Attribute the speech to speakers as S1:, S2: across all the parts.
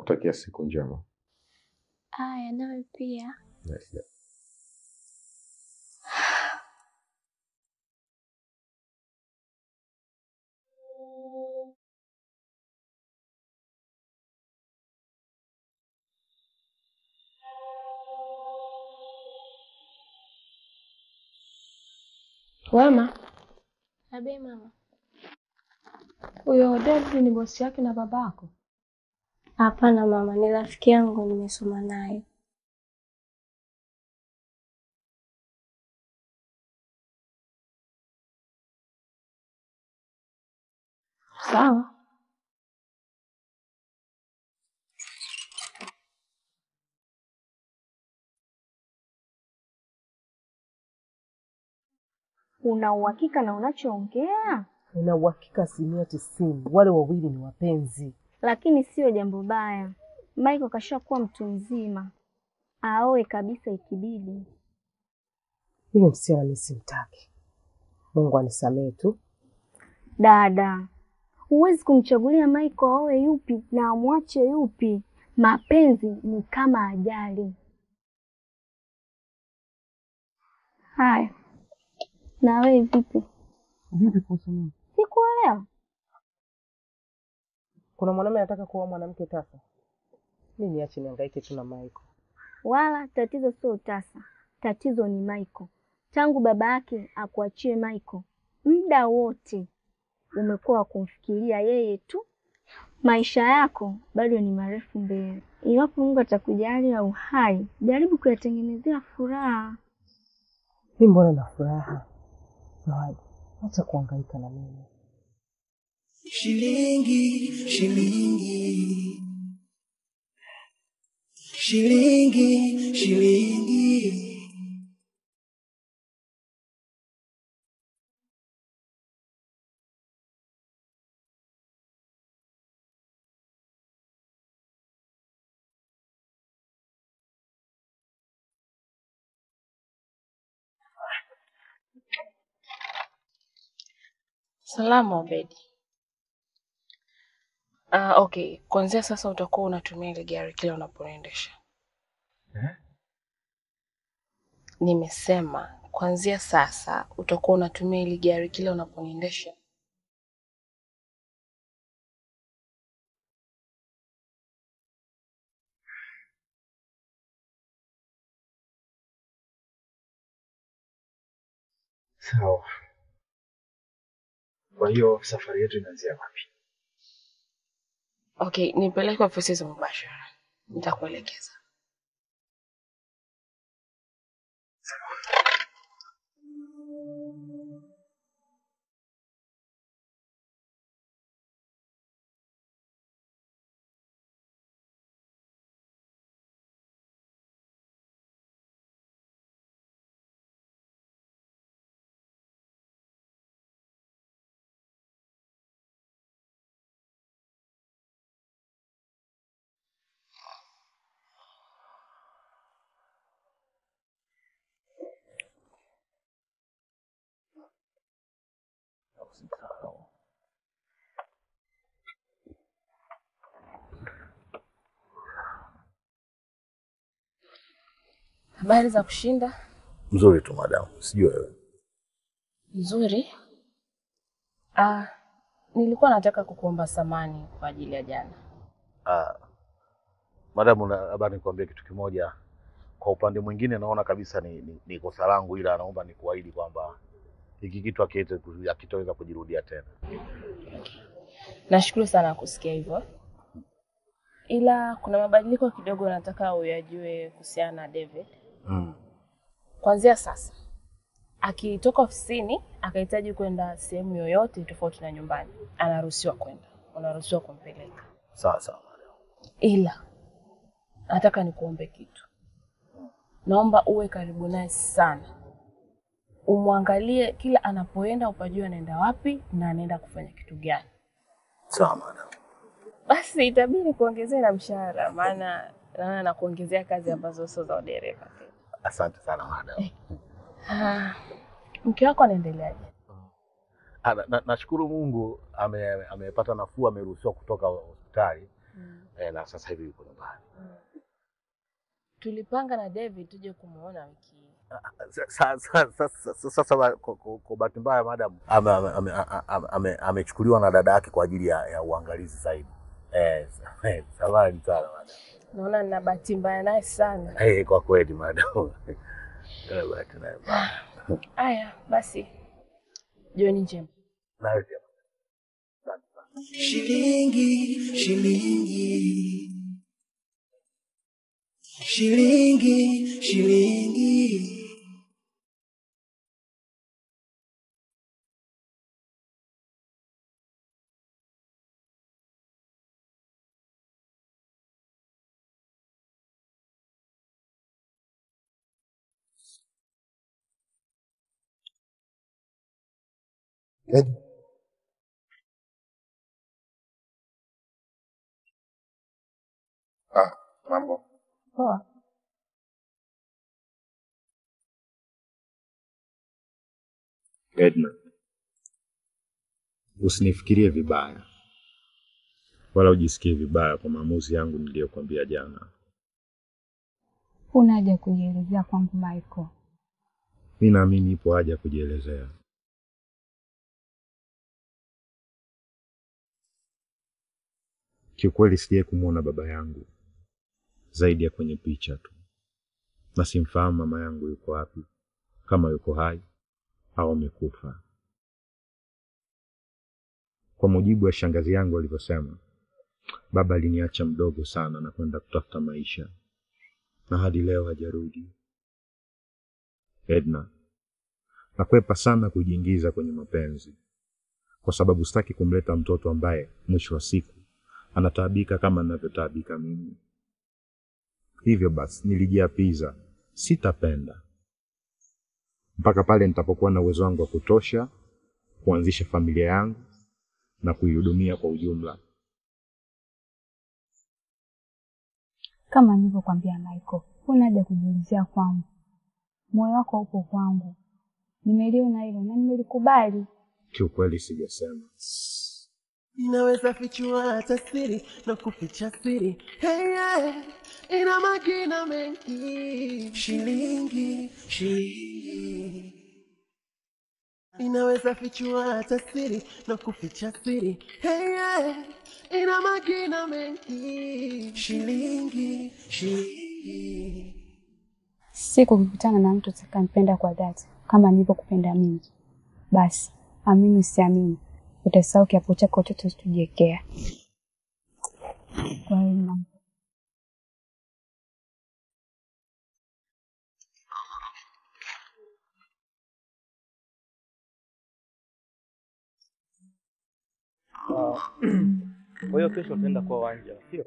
S1: nakutakia siku njema.
S2: Aya, nawe pia.
S1: Yes, yes.
S3: Wema,
S2: Abe mama.
S3: huyo David ni bosi yake na babako?
S2: Hapana mama, ni rafiki yangu nimesoma naye.
S3: Sawa.
S4: Una uhakika na unachoongea?
S5: Nina uhakika asilimia tisini wale wawili ni wapenzi.
S4: Lakini sio jambo baya. Michael kashakuwa mtu mzima, aoe kabisa ikibidi.
S5: Yule msichana mimi simtaki. Mungu anisamehe tu.
S4: Dada, huwezi kumchagulia Michael aoe yupi na amwache yupi. Mapenzi ni kama ajali. Haya, na wewe vipi?
S5: Vipi kuhusu nini?
S4: Sikuelewa.
S5: Kuna mwanaume anataka kuoa mwanamke tasa? Mimi niache niangaike tu na Michael.
S4: Wala tatizo sio tasa, tatizo ni Michael. Tangu baba yake akuachie Michael, muda wote umekuwa wa kumfikiria yeye tu. Maisha yako bado ni marefu mbele. Iwapo Mungu atakujalia uhai, jaribu kuyatengenezea furaha.
S5: Mimi mbona na furaha? Zawadi, acha kuangaika na mimi.
S6: Shilingi, shilingi, shilingi, shilingi.
S3: Salamu Obedi. Ah, okay. Kuanzia sasa utakuwa unatumia ile gari kila unapoendesha. Eh? Nimesema kuanzia sasa utakuwa unatumia ile gari kila unaponiendesha.
S7: Sawa. Kwa hiyo safari yetu inaanzia wapi?
S3: Okay, nipeleke ofisi za mubashara. Nitakuelekeza. Habari za kushinda?
S8: Mzuri tu madamu, sijui wewe.
S3: Mzuri. Ah, nilikuwa nataka kukuomba samani kwa ajili ya jana.
S8: Ah, madamu, na- labda nikuambie kitu kimoja. Kwa upande mwingine naona kabisa ni, ni, ni kosa langu, ila naomba nikuahidi kwamba hiki kitu akitoweza kujirudia tena.
S3: Nashukuru sana kusikia hivyo, ila kuna mabadiliko kidogo nataka uyajue kuhusiana na David.
S8: Mm.
S3: Kuanzia sasa, akitoka ofisini akahitaji kwenda sehemu yoyote tofauti na nyumbani, anaruhusiwa kwenda, unaruhusiwa kumpeleka,
S8: Sawa sawa.
S3: ila nataka nikuombe kitu. Naomba uwe karibu naye sana, umwangalie kila anapoenda, upajue anaenda wapi na anaenda kufanya kitu gani.
S8: Sawa madam.
S3: Basi itabidi kuongezea na mshahara, maana naona nakuongezea kazi ambazo sio za udereva.
S8: Asante sana madam.
S3: Ah, Mke wako anaendeleaje?
S8: Ah, na- na- Mungu amepata ame- nafuu, ameruhusiwa kutoka hospitali mm. E, na sasa hivi yuko nyumbani. mm.
S3: Tulipanga na David tuje kumuona wiki
S8: Sasa kwa- bahati mbaya madam ame- ame- ame- ame- ame- amechukuliwa na dada yake kwa ajili ya, ya uangalizi zaidi. Eh, samahani sana madam.
S3: Naona nina bahati mbaya naye sana.
S8: Eh, kwa kweli madam. Eh, bahati naye mbaya.
S3: Aya, basi jioni njema.
S8: Shilingi.
S6: Shilingi, shilingi, shilingi, shilingi.
S7: Ah, mambo.
S3: Poa.
S7: Edna, usinifikirie vibaya wala ujisikie vibaya kwa maamuzi yangu niliyokwambia jana.
S4: Huna haja kujielezea kwangu Michael.
S7: Mi naamini ipo haja ya kujielezea. Kiukweli sijai kumwona baba yangu zaidi ya kwenye picha tu, na simfahamu mama yangu yuko wapi, kama yuko hai au amekufa. Kwa mujibu wa shangazi yangu alivyosema, baba aliniacha mdogo sana na kwenda kutafuta maisha, na hadi leo hajarudi. Edna, nakwepa sana kujiingiza kwenye mapenzi kwa sababu sitaki kumleta mtoto ambaye mwisho wa siku anataabika kama ninavyotaabika mimi. Hivyo basi nilijiapiza, sitapenda mpaka pale nitapokuwa na uwezo wangu wa kutosha kuanzisha familia yangu na kuihudumia kwa ujumla.
S4: Kama nilivyokwambia Michael, huna haja kujiulizia kwangu. Moyo wako upo kwangu, nimeliona hilo na nimelikubali.
S7: Kiukweli sijasema.
S6: Inaweza fichua hata siri na kuficha siri. Hey, yeah. Ina magina mengi. Shilingi, shilingi. Inaweza fichua hata siri na kuficha siri. Hey, yeah. Ina magina mengi. Shilingi, shilingi.
S4: Siku ukikutana na mtu utakampenda kwa dhati kama nilivyokupenda mimi, basi amini usiamini, utasahau kiapo chako chote usichojiwekea. Kwa hiyo
S1: Kwa hiyo kesho utaenda kwa wanja, sio?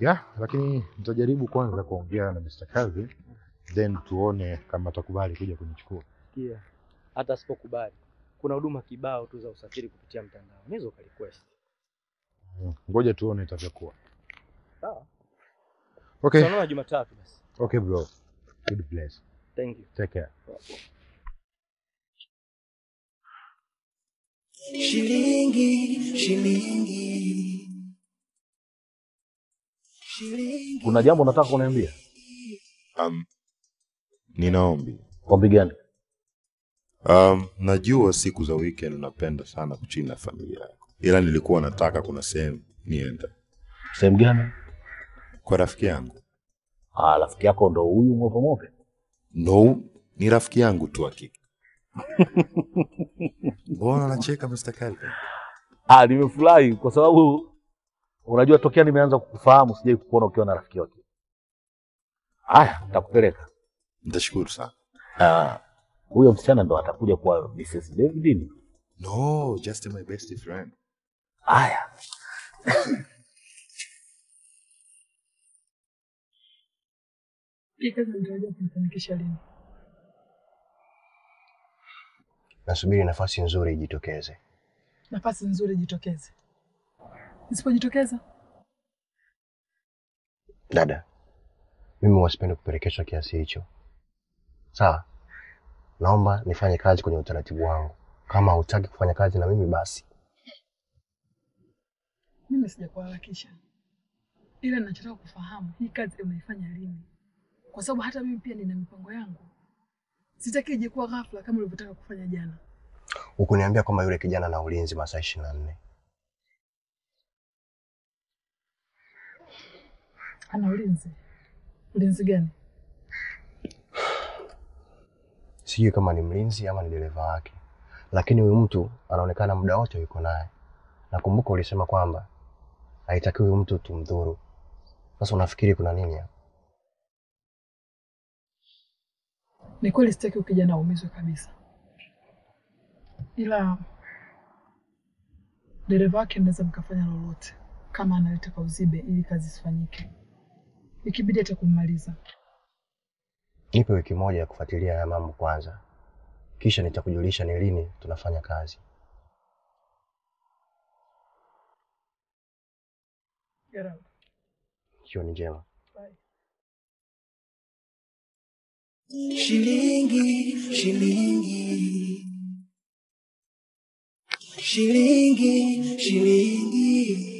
S8: ya lakini nitajaribu kwanza kuongea na Mr. Calvin then tuone kama atakubali kuja kunichukua.
S1: Sikia, hata sipokubali kuna huduma kibao tu za usafiri kupitia mtandao, unaweza ukarequest.
S8: Mm, Ngoja tuone itavyokuwa.
S1: Sawa,
S8: Okay.
S1: Tunaona Jumatatu basi.
S8: Okay bro. Good place.
S1: Thank you.
S8: Take care.
S6: Shilingi, shilingi. Shilingi.
S8: Kuna jambo nataka kuniambia?
S9: Um, nina ombi.
S8: Gani?
S9: Um, najua siku za weekend unapenda sana kuchini na familia yako, ila nilikuwa nataka kuna sehemu nienda.
S8: Sehemu gani?
S9: kwa rafiki yangu.
S8: Ah, rafiki yako ndo huyu mope mope?
S9: No, ni rafiki yangu tu hakika. Mbona unacheka Mr. Calvin?
S8: Ah, nimefurahi kwa sababu unajua tokea nimeanza kukufahamu sijai kukuona ukiwa na rafiki yote. Haya, nitakupeleka.
S9: Nitashukuru sana.
S8: Ah, huyo msichana ndo atakuja kwa Mrs. David.
S9: No, just my best friend.
S10: Aya.
S11: Nasubiri nafasi nzuri ijitokeze.
S10: Nafasi nzuri ijitokeze. Nisipojitokeza?
S11: Dada, mimi wasipendi kupelekeshwa kiasi hicho. Sawa, naomba nifanye kazi kwenye utaratibu wangu, Kama hutaki kufanya kazi na mimi basi.
S10: Mimi sijakuharakisha, ila ninachotaka kufahamu hii kazi unaifanya lini, kwa sababu hata mimi pia nina mipango yangu. Sitaki ije kuwa ghafla kama ulivyotaka kufanya jana.
S11: Ukuniambia kwamba yule kijana na ulinzi masaa ishirini na nne.
S10: Ana ulinzi? Ulinzi gani?
S11: Sijui kama ni mlinzi ama ni dereva wake, lakini huyu mtu anaonekana muda wote yuko naye. Nakumbuka ulisema kwamba haitaki huyu mtu tumdhuru. Sasa unafikiri kuna nini hapa?
S10: Ni kweli sitaki ukijana aumizwe kabisa, ila dereva wake mnaweza mkafanya lolote kama analitaka uzibe ili kazi isifanyike, ikibidi hata kummaliza.
S11: Nipe wiki moja ya kufuatilia haya mambo kwanza, kisha nitakujulisha ni lini tunafanya kazi. Jioni njema.
S6: Shilingi, shilingi, shilingi, shilingi.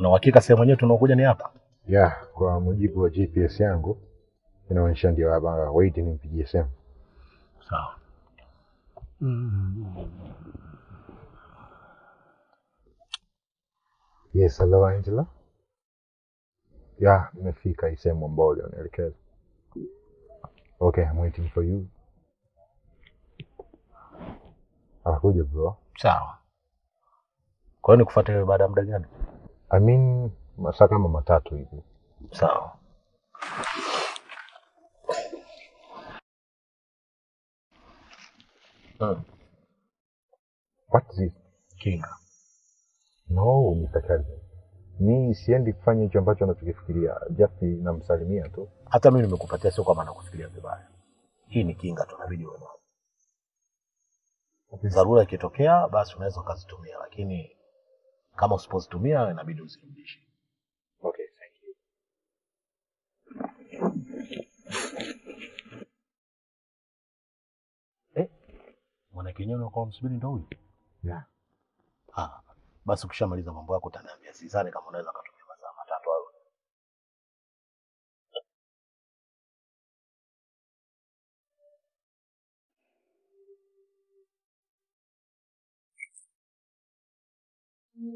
S8: Una uhakika sehemu yenyewe tunaokuja ni hapa?
S7: Ya, kwa mujibu wa GPS yangu inaonyesha ndio hapa. Wait, nimpigie simu.
S8: Sawa.
S7: Yes, hello Angela. Ya, nimefika hii sehemu ambayo ulionielekeza. Okay, I'm waiting for you. Anakuja bro.
S8: Sawa. Kwa hiyo nikufuate baada ya muda gani?
S7: I mean, masaa kama matatu hivi.
S8: Sawa. Hmm.
S7: It?
S8: Kinga.
S7: No, Mr. Mi siendi kufanya hicho ambacho anachokifikiria. Just namsalimia tu.
S8: Hata mimi nimekupatia, sio kwamba nakufikiria vibaya. Hii ni kinga tu, inabidi uwe nayo. Dharura ikitokea, basi unaweza ukazitumia, lakini kama usipozitumia inabidi uzirudishe.
S7: Okay, thank you.
S8: Mwana kinyonyo kwa msubiri ndo huyu?
S7: Yeah.
S8: Ah, basi ukishamaliza mambo yako utaniambia. Sidhani kama unaweza
S5: Wazo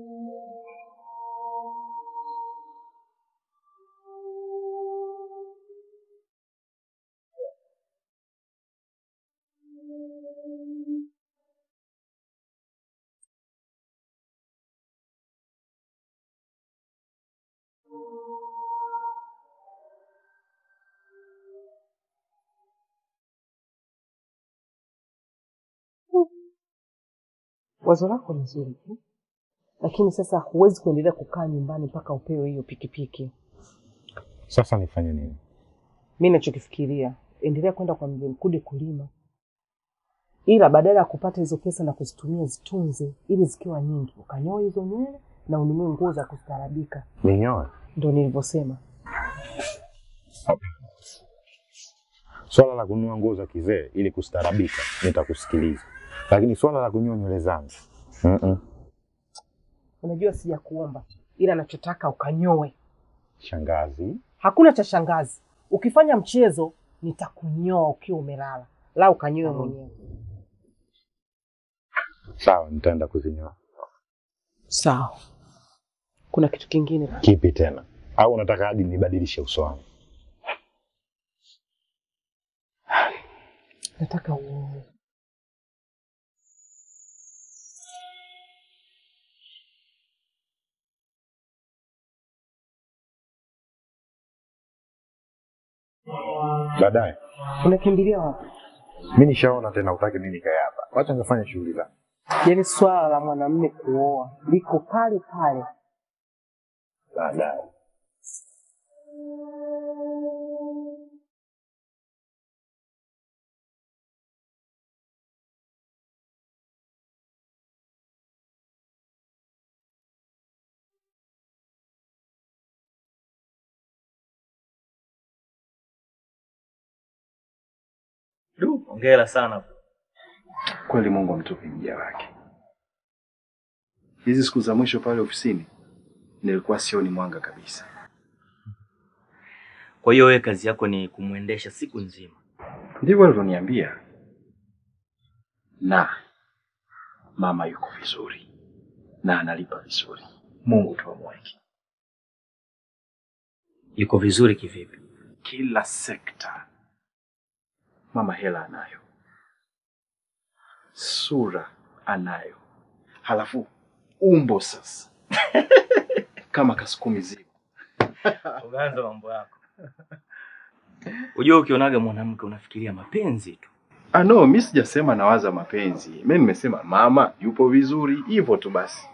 S5: lako ni zuri tu, lakini sasa huwezi kuendelea kukaa nyumbani mpaka upewe hiyo pikipiki.
S7: Sasa nifanye nini?
S5: Mi nachokifikiria, endelea kwenda kwa mzee Mkude kulima, ila badala ya kupata hizo pesa na kuzitumia, zitunze ili zikiwa nyingi ukanyoa hizo nywele na ununue nguo za kustarabika.
S7: Ninyoe?
S5: Ndo nilivyosema.
S7: Swala la kununua nguo za kizee ili kustarabika nitakusikiliza, lakini swala la kunyoa nywele zangu mm-mm.
S5: Unajua sijakuomba, ila anachotaka ukanyoe.
S7: Shangazi,
S5: Hakuna cha shangazi. Ukifanya mchezo nitakunyoa ukiwa umelala, la ukanyoe mwenyewe.
S7: sawa, nitaenda kuzinyoa.
S5: Sawa. Kuna kitu kingine?
S7: Kipi tena? Au unataka hadi nibadilishe uso wangu?
S5: Nataka uoe.
S7: Baadaye
S5: Unakimbilia wapi?
S7: Mimi nishaona tena, utaki mimi nikae hapa.
S12: wacha nifanye shughuli zangu.
S5: Yaani swala la mwanamume kuoa liko pale pale.
S12: Baadaye
S1: Du, hongera sana.
S12: kweli Mungu amtupe mja wake. Hizi siku za mwisho pale ofisini nilikuwa sioni mwanga kabisa.
S1: Kwa hiyo wewe kazi yako ni kumwendesha siku nzima.
S12: Ndivyo alivyoniambia, na mama yuko vizuri na analipa vizuri. Mungu tu amweke
S1: Yuko vizuri kivipi?
S12: kila sekta. Mama hela anayo, sura anayo, halafu umbo sasa kama kasukumi zipo.
S1: Umeanza mambo yako. Unajua ukionaga mwanamke unafikiria mapenzi tu.
S12: Ah, no, mi sijasema nawaza mapenzi. Mi nimesema mama yupo vizuri, hivyo tu basi.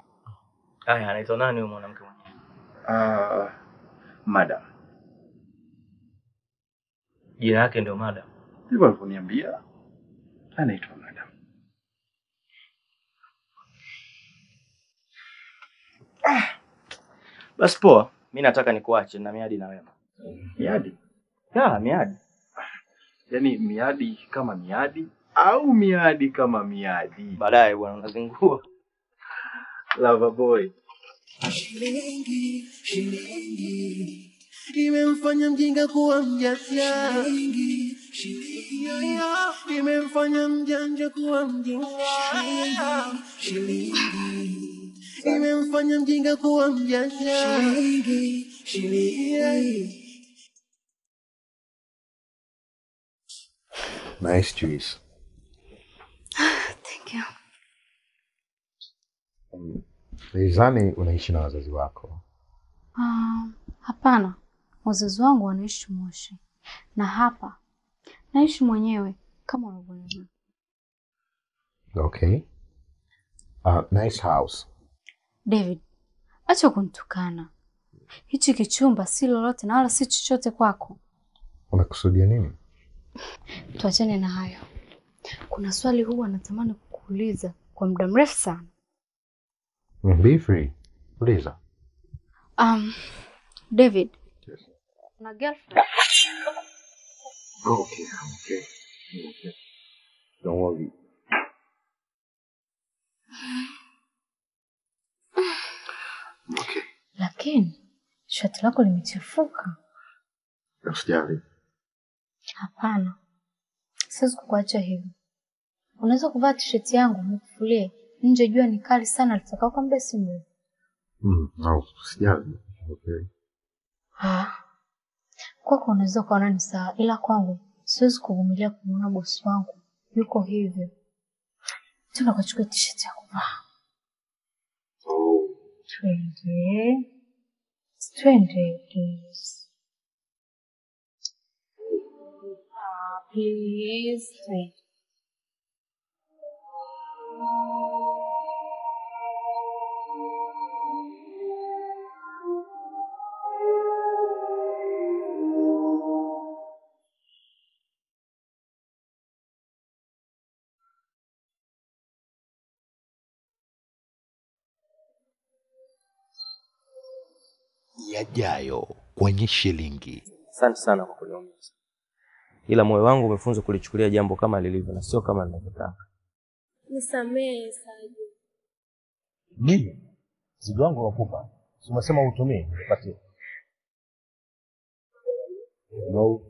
S1: Haya, anaitwa nani huyo mwanamke mwenyewe?
S12: Ah, madam,
S1: Jina yake ndio madam.
S12: Hivyo alivyoniambia, anaitwa madam.
S1: Ah, Basi poa, mi nataka nikuache na miadi na Wema.
S12: Miadi?
S1: Ya, miadi.
S12: Yaani miadi kama miadi au miadi kama miadi?
S1: Baadaye bwana, unazingua.
S12: lava boy.
S13: Shilingi, shilingi imemfanya mjinga kuwa mjanja. Shilingi, shilingi imemfanya mjanja kuwa mjinga. Imemfanya mjinga kuwa mjanja.
S14: Nice juice.
S15: Thank you.
S7: Nilizani unaishi na wazazi wako.
S16: Ah, hapana, wazazi wangu wanaishi Moshi na hapa naishi mwenyewe kama unavyoona.
S7: Okay. Uh, nice house.
S16: David, acha kunitukana. Hichi kichumba si lolote na wala si chochote kwako.
S7: Unakusudia nini?
S16: Tuachane na hayo. Kuna swali huwa natamani kukuuliza kwa muda mrefu sana.
S7: Mm, Be free. Uliza.
S16: Um, David, Yes. Na girlfriend?
S7: Okay, okay. okay. Don't worry. Okay.
S16: Lakini shati lako limechafuka.
S7: Usijali.
S16: Hapana, siwezi kukuacha hivyo. Unaweza kuvaa tisheti yangu nikufulie nje, jua ni kali sana, litakaa kwa muda si mrefu.
S7: Mm, no, usijali. Okay.
S16: Ah, kwako unaweza ukaona ni sawa, ila kwangu siwezi kuvumilia kumwona bosi wangu yuko hivyo. Tuna kachukua tisheti ya kuvaa. Twende, twende please. Ah, please, twende.
S17: Yajayo kwenye shilingi.
S1: Asante sana kwa kuniumiza, ila moyo wangu umefunzwa kulichukulia jambo kama lilivyo na sio kama ninavyotaka.
S15: Nisamehe Saju.
S7: Mimi Mzigo wangu wakupa, Si umesema utumie, nipatie. No.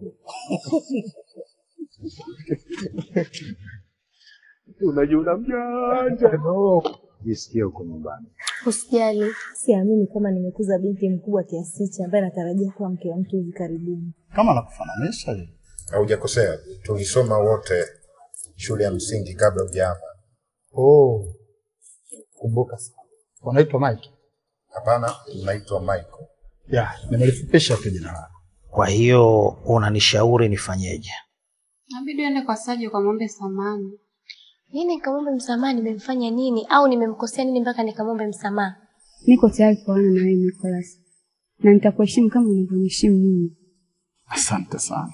S12: Unajiona mjanja.
S7: No. Jisikie uko nyumbani.
S15: Usijali, siamini kama nimekuza binti mkubwa kiasi hichi ambaye anatarajia kuwa mke wa mtu hivi karibuni.
S14: Kama nakufananisha hivi, Haujakosea, tulisoma wote shule ya msingi kabla hujaapa.
S12: Oh, kumbuka sana. Unaitwa Mike?
S14: Hapana, unaitwa Michael.
S12: Ya, nimelifupisha tu jina lako.
S18: Kwa hiyo unanishauri nifanyeje?
S16: Nabidi uende kwa Saji ukamwombe samani.
S2: Nini nikamwombe msamaha? Nimemfanya nini au nimemkosea nini mpaka nikamwombe msamaha?
S19: Niko tayari kuoana na wewe Nicholas, na nitakuheshimu kama unavyoniheshimu mimi.
S14: Asante sana.